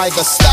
either the